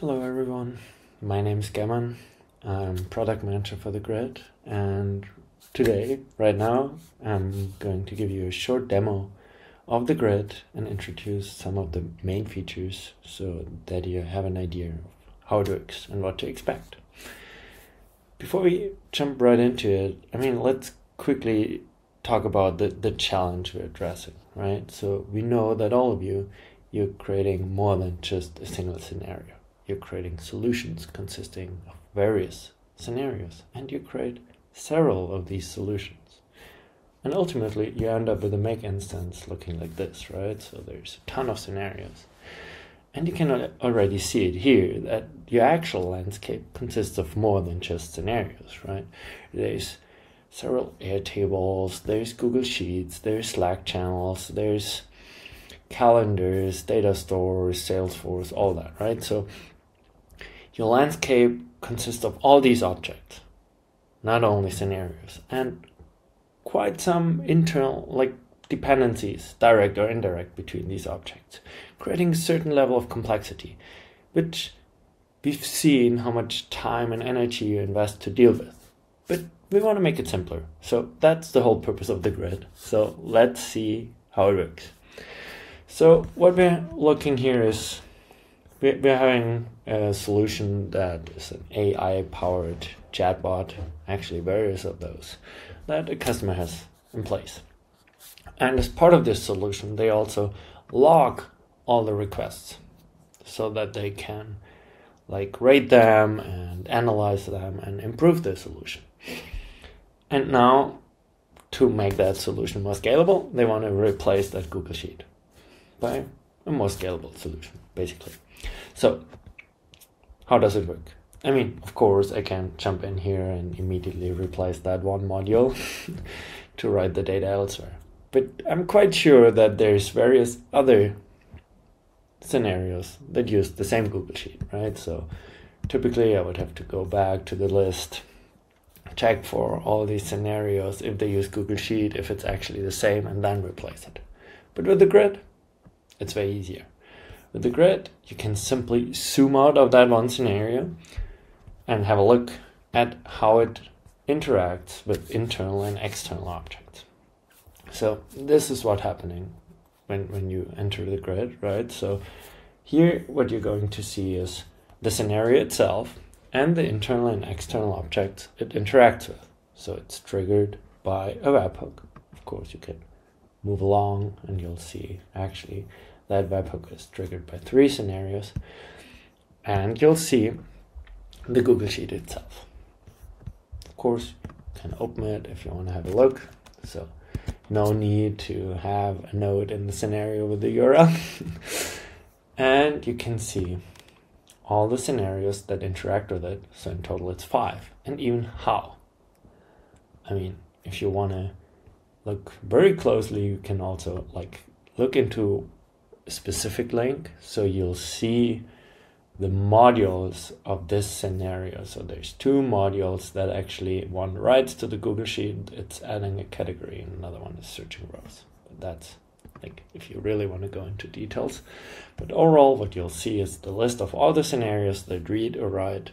Hello everyone, my name is German. I'm product manager for the grid and today, right now, I'm going to give you a short demo of the grid and introduce some of the main features so that you have an idea of how it works and what to expect. Before we jump right into it, I mean, let's quickly talk about the, the challenge we're addressing, right? So we know that all of you, you're creating more than just a single scenario you're creating solutions consisting of various scenarios, and you create several of these solutions. And ultimately, you end up with a make instance looking like this, right? So there's a ton of scenarios. And you can already see it here that your actual landscape consists of more than just scenarios, right? There's several Airtables, there's Google Sheets, there's Slack channels, there's calendars, data stores, Salesforce, all that, right? So your landscape consists of all these objects, not only scenarios, and quite some internal, like dependencies, direct or indirect, between these objects, creating a certain level of complexity, which we've seen how much time and energy you invest to deal with. But we want to make it simpler. So that's the whole purpose of the grid. So let's see how it works. So what we're looking here is we're having a solution that is an AI powered chatbot, actually, various of those that a customer has in place. And as part of this solution, they also log all the requests so that they can like rate them and analyze them and improve the solution. And now to make that solution more scalable, they want to replace that Google Sheet by a more scalable solution, basically. So, how does it work? I mean, of course, I can jump in here and immediately replace that one module to write the data elsewhere. But I'm quite sure that there's various other scenarios that use the same Google Sheet, right? So typically I would have to go back to the list, check for all these scenarios if they use Google Sheet, if it's actually the same, and then replace it. But with the grid, it's way easier. With the grid, you can simply zoom out of that one scenario and have a look at how it interacts with internal and external objects. So this is what's happening when, when you enter the grid, right? So here what you're going to see is the scenario itself and the internal and external objects it interacts with. So it's triggered by a webhook. Of course, you can move along and you'll see actually that webhook is triggered by three scenarios. And you'll see the Google Sheet itself. Of course, you can open it if you want to have a look. So no need to have a note in the scenario with the URL. and you can see all the scenarios that interact with it. So in total it's five. And even how. I mean, if you want to look very closely, you can also like look into specific link. So you'll see the modules of this scenario. So there's two modules that actually one writes to the Google Sheet, it's adding a category, and another one is searching rows. But that's like if you really want to go into details. But overall, what you'll see is the list of all the scenarios that read or write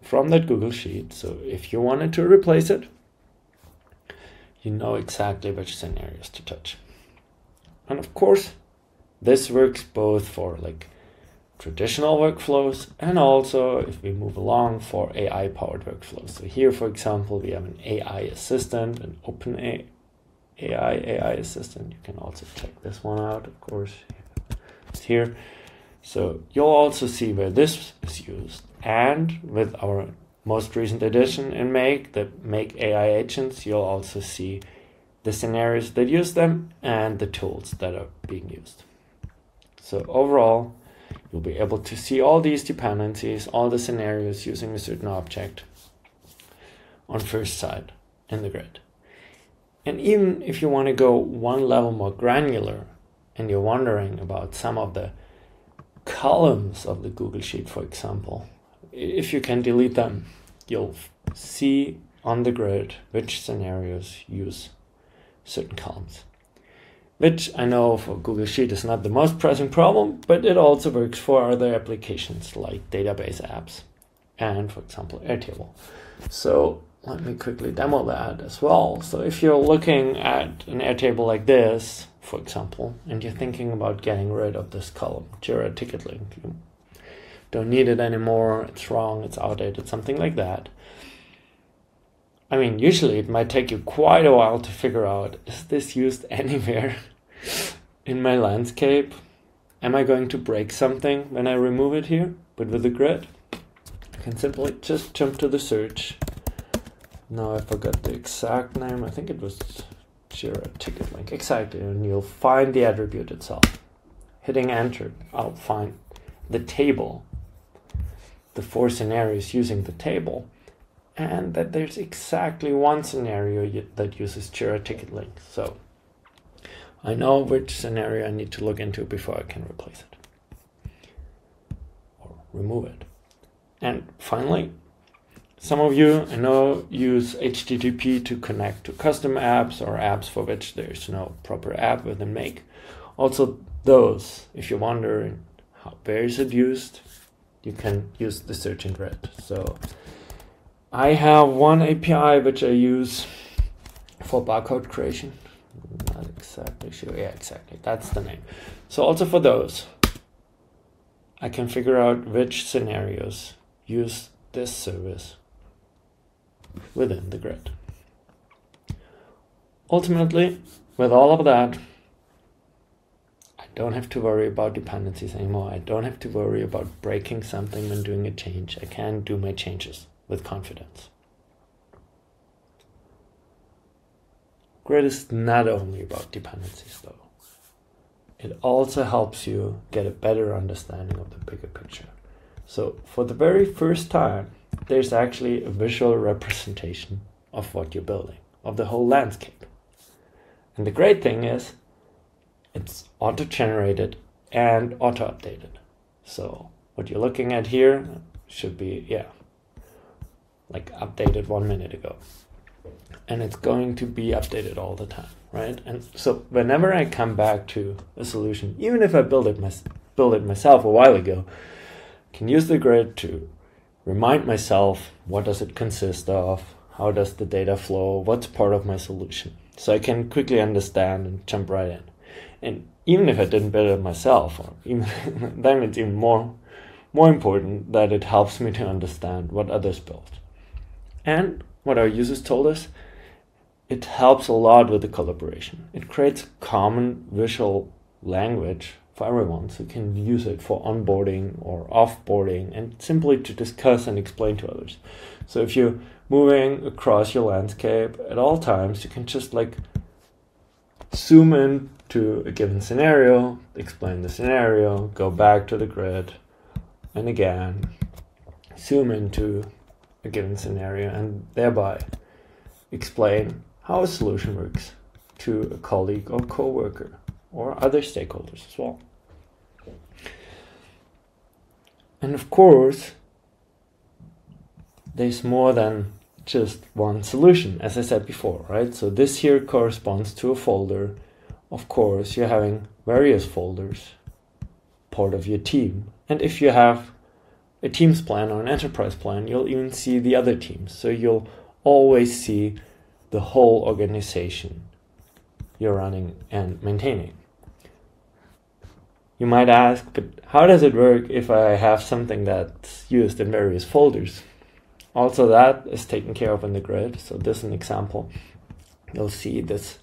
from that Google Sheet. So if you wanted to replace it, you know exactly which scenarios to touch. And of course, this works both for like traditional workflows and also if we move along for AI powered workflows. So here, for example, we have an AI assistant, an OpenAI AI assistant. You can also check this one out, of course. It's here. So you'll also see where this is used. And with our most recent addition in Make, the Make AI agents, you'll also see the scenarios that use them and the tools that are being used. So overall, you'll be able to see all these dependencies, all the scenarios using a certain object on first sight in the grid. And even if you want to go one level more granular and you're wondering about some of the columns of the Google Sheet, for example, if you can delete them, you'll see on the grid which scenarios use certain columns which I know for Google Sheet is not the most pressing problem, but it also works for other applications like database apps and, for example, Airtable. So let me quickly demo that as well. So if you're looking at an Airtable like this, for example, and you're thinking about getting rid of this column, Jira ticket link, you don't need it anymore, it's wrong, it's outdated, something like that. I mean, usually it might take you quite a while to figure out, is this used anywhere in my landscape? Am I going to break something when I remove it here? But with the grid, I can simply just jump to the search now I forgot the exact name. I think it was Jira ticket link. Exactly. And you'll find the attribute itself. Hitting enter, I'll find the table, the four scenarios using the table, and that there's exactly one scenario that uses Jira ticket link. So I know which scenario I need to look into before I can replace it or remove it. And finally, some of you, I know, use HTTP to connect to custom apps or apps for which there's no proper app within Make. Also, those, if you're wondering how, where is it used, you can use the search in grid. So I have one API which I use for barcode creation. Not exactly sure. Yeah, exactly. That's the name. So also for those, I can figure out which scenarios use this service within the grid. Ultimately, with all of that, I don't have to worry about dependencies anymore. I don't have to worry about breaking something when doing a change. I can do my changes with confidence. Grid is not only about dependencies though. It also helps you get a better understanding of the bigger picture. So for the very first time, there's actually a visual representation of what you're building, of the whole landscape. And the great thing is, it's auto generated and auto updated. So, what you're looking at here should be, yeah, like updated one minute ago. And it's going to be updated all the time, right? And so, whenever I come back to a solution, even if I build it, my, build it myself a while ago, I can use the grid to remind myself what does it consist of, how does the data flow, what's part of my solution. So I can quickly understand and jump right in. And even if I didn't build it myself, even then it's even more more important that it helps me to understand what others built. And what our users told us, it helps a lot with the collaboration. It creates common visual language for everyone so you can use it for onboarding or offboarding and simply to discuss and explain to others. So if you're moving across your landscape at all times, you can just like zoom in to a given scenario, explain the scenario, go back to the grid, and again, zoom into a given scenario and thereby explain how a solution works to a colleague or coworker or other stakeholders as well. And of course, there's more than just one solution, as I said before, right? So this here corresponds to a folder. Of course, you're having various folders, part of your team. And if you have a Teams plan or an enterprise plan, you'll even see the other teams. So you'll always see the whole organization you're running and maintaining. You might ask, but how does it work if I have something that's used in various folders? Also, that is taken care of in the grid. So, this is an example. You'll see this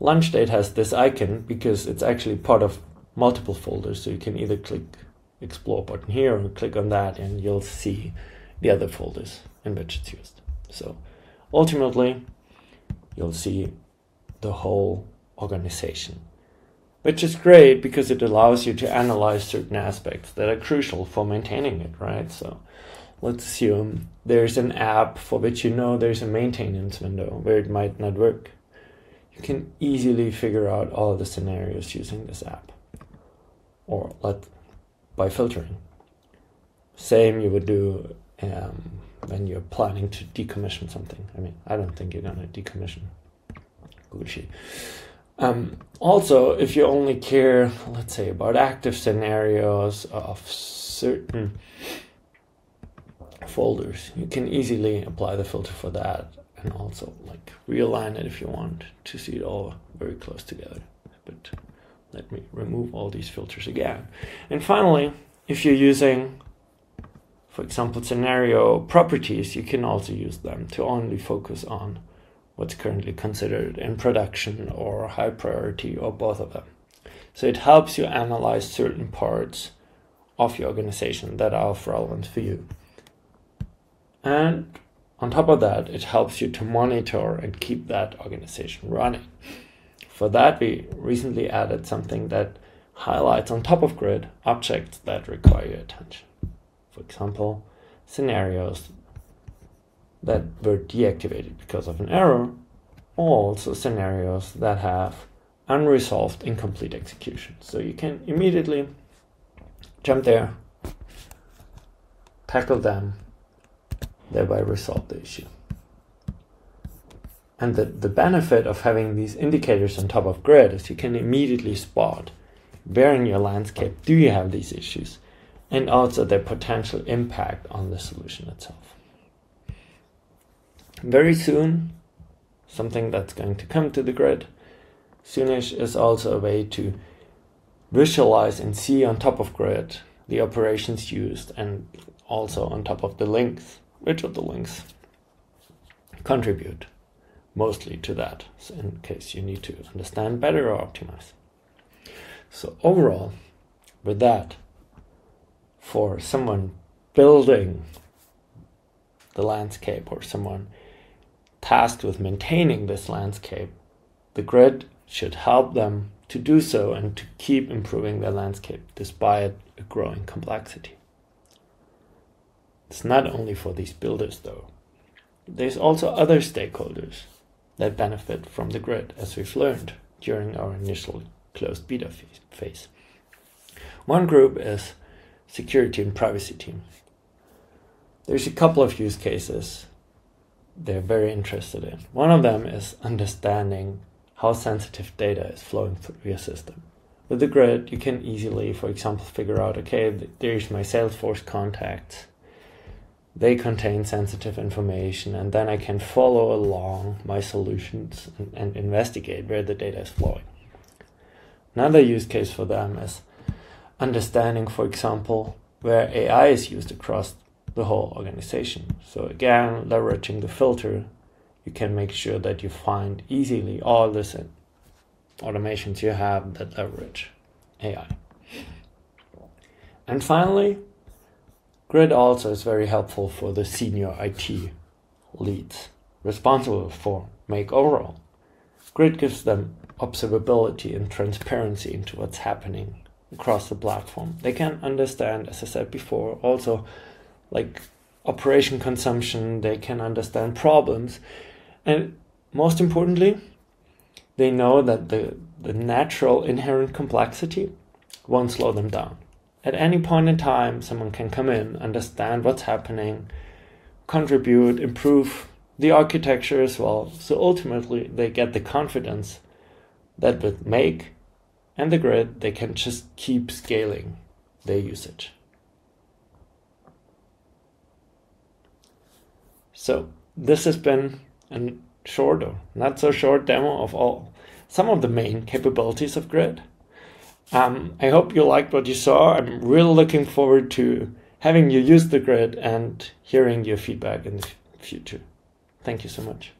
lunch date has this icon because it's actually part of multiple folders. So, you can either click explore button here and click on that, and you'll see the other folders in which it's used. So, ultimately, you'll see the whole organization which is great because it allows you to analyze certain aspects that are crucial for maintaining it, right? So let's assume there's an app for which you know there's a maintenance window where it might not work. You can easily figure out all the scenarios using this app or let by filtering. Same you would do um, when you're planning to decommission something. I mean, I don't think you're going to decommission Sheet. Um, also, if you only care, let's say, about active scenarios of certain folders, you can easily apply the filter for that and also like realign it if you want to see it all very close together. But let me remove all these filters again. And finally, if you're using, for example, scenario properties, you can also use them to only focus on what's currently considered in production or high priority or both of them. So it helps you analyze certain parts of your organization that are of relevance for you. And on top of that, it helps you to monitor and keep that organization running. For that, we recently added something that highlights on top of grid objects that require your attention. For example, scenarios that were deactivated because of an error, or also scenarios that have unresolved incomplete execution. So you can immediately jump there, tackle them, thereby resolve the issue. And the, the benefit of having these indicators on top of grid is you can immediately spot where in your landscape do you have these issues and also their potential impact on the solution itself. Very soon, something that's going to come to the grid soonish is also a way to visualize and see on top of grid the operations used and also on top of the links which of the links contribute mostly to that in case you need to understand better or optimize. So overall, with that, for someone building the landscape or someone tasked with maintaining this landscape, the grid should help them to do so and to keep improving their landscape despite a growing complexity. It's not only for these builders though. There's also other stakeholders that benefit from the grid, as we've learned during our initial closed beta phase. One group is security and privacy team. There's a couple of use cases they're very interested in. One of them is understanding how sensitive data is flowing through your system. With the grid, you can easily, for example, figure out okay, there's my Salesforce contacts they contain sensitive information and then I can follow along my solutions and, and, investigate where the data is flowing. Another use case for them is understanding, for example, where AI is used across the whole organization. So again, leveraging the filter, you can make sure that you find easily all this automations you have that leverage AI. And finally, Grid also is very helpful for the senior IT leads responsible for make overall. Grid gives them observability and transparency into what's happening across the platform. They can understand, as I said before, also like operation consumption, they can understand problems. And most importantly, they know that the, the natural inherent complexity won't slow them down at any point in time, someone can come in, understand what's happening, contribute, improve the architecture as well. So ultimately, they get the confidence that with Make and the grid, they can just keep scaling their usage. So this has been a short or not so short demo of all some of the main capabilities of Grid. Um, I hope you liked what you saw. I'm really looking forward to having you use the grid and hearing your feedback in the future. Thank you so much.